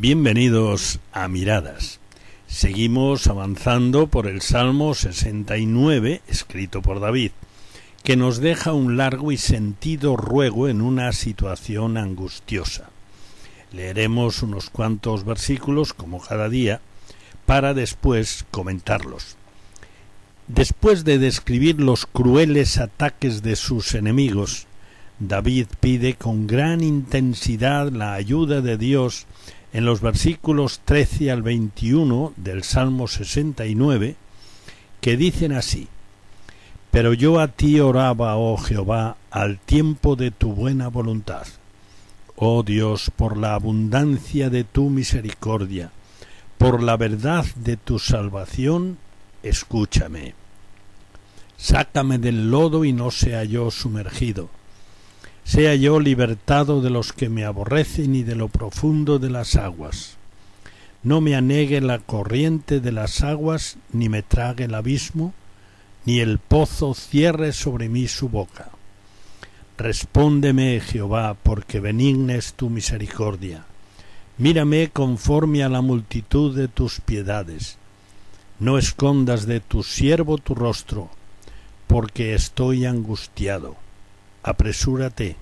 Bienvenidos a Miradas. Seguimos avanzando por el Salmo 69, escrito por David, que nos deja un largo y sentido ruego en una situación angustiosa. Leeremos unos cuantos versículos, como cada día, para después comentarlos. Después de describir los crueles ataques de sus enemigos, David pide con gran intensidad la ayuda de Dios en los versículos 13 al 21 del Salmo 69, que dicen así, Pero yo a ti oraba, oh Jehová, al tiempo de tu buena voluntad. Oh Dios, por la abundancia de tu misericordia, por la verdad de tu salvación, escúchame. Sácame del lodo y no sea yo sumergido sea yo libertado de los que me aborrecen y de lo profundo de las aguas. No me anegue la corriente de las aguas, ni me trague el abismo, ni el pozo cierre sobre mí su boca. Respóndeme, Jehová, porque benigna es tu misericordia. Mírame conforme a la multitud de tus piedades. No escondas de tu siervo tu rostro, porque estoy angustiado apresúrate,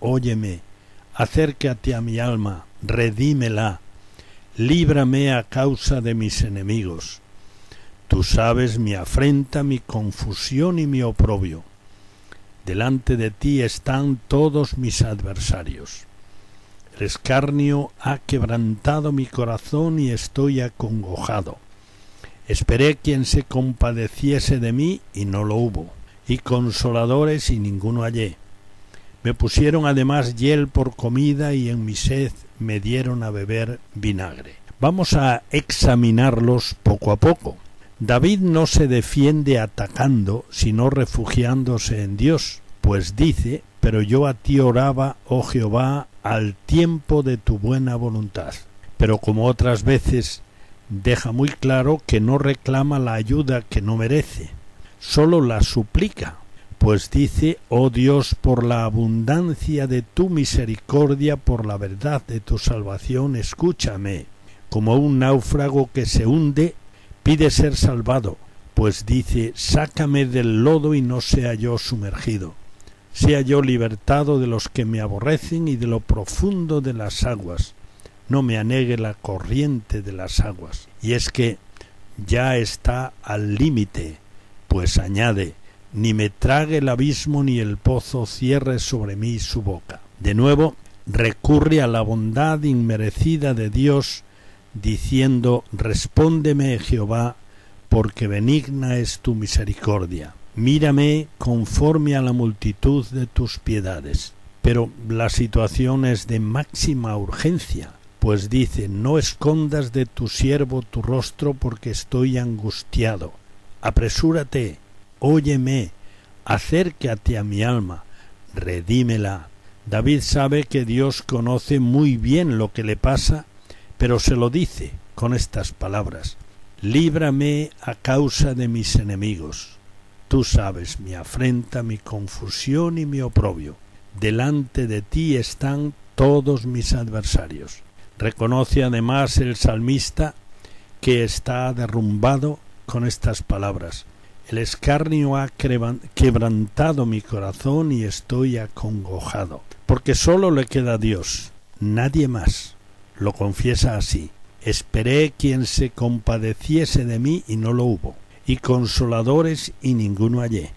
óyeme, acércate a mi alma, redímela, líbrame a causa de mis enemigos. Tú sabes mi afrenta, mi confusión y mi oprobio. Delante de ti están todos mis adversarios. El escarnio ha quebrantado mi corazón y estoy acongojado. Esperé quien se compadeciese de mí y no lo hubo y consoladores y ninguno hallé. Me pusieron además hiel por comida y en mi sed me dieron a beber vinagre. Vamos a examinarlos poco a poco. David no se defiende atacando, sino refugiándose en Dios, pues dice, pero yo a ti oraba, oh Jehová, al tiempo de tu buena voluntad. Pero como otras veces, deja muy claro que no reclama la ayuda que no merece, sólo la suplica, pues dice, oh Dios, por la abundancia de tu misericordia, por la verdad de tu salvación, escúchame. Como un náufrago que se hunde, pide ser salvado, pues dice, sácame del lodo y no sea yo sumergido. Sea yo libertado de los que me aborrecen y de lo profundo de las aguas. No me anegue la corriente de las aguas. Y es que ya está al límite pues añade, ni me trague el abismo ni el pozo cierre sobre mí su boca. De nuevo, recurre a la bondad inmerecida de Dios, diciendo, Respóndeme, Jehová, porque benigna es tu misericordia. Mírame conforme a la multitud de tus piedades. Pero la situación es de máxima urgencia, pues dice, No escondas de tu siervo tu rostro porque estoy angustiado apresúrate, óyeme, acércate a mi alma, redímela. David sabe que Dios conoce muy bien lo que le pasa, pero se lo dice con estas palabras Líbrame a causa de mis enemigos. Tú sabes mi afrenta, mi confusión y mi oprobio. Delante de ti están todos mis adversarios. Reconoce además el salmista que está derrumbado con estas palabras. El escarnio ha quebrantado mi corazón y estoy acongojado, porque sólo le queda Dios, nadie más. Lo confiesa así. Esperé quien se compadeciese de mí y no lo hubo, y consoladores y ninguno hallé.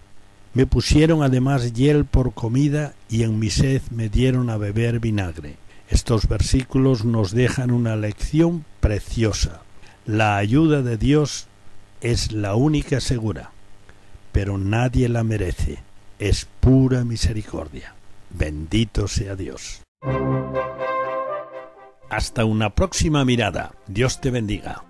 Me pusieron además hiel por comida y en mi sed me dieron a beber vinagre. Estos versículos nos dejan una lección preciosa. La ayuda de Dios es la única segura, pero nadie la merece. Es pura misericordia. Bendito sea Dios. Hasta una próxima mirada. Dios te bendiga.